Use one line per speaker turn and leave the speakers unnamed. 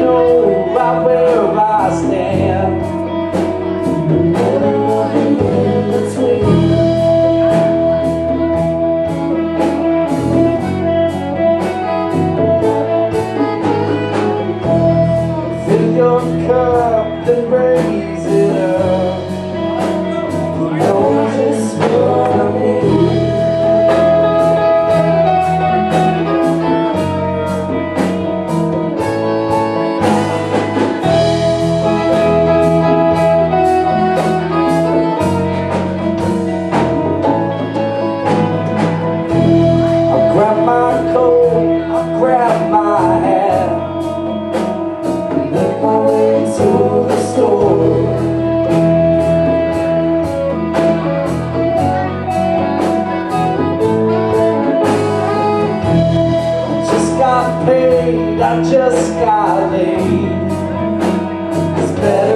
know where I stand Fill your cup, and raise it up. You know this what got paid, I just got laid. It's better.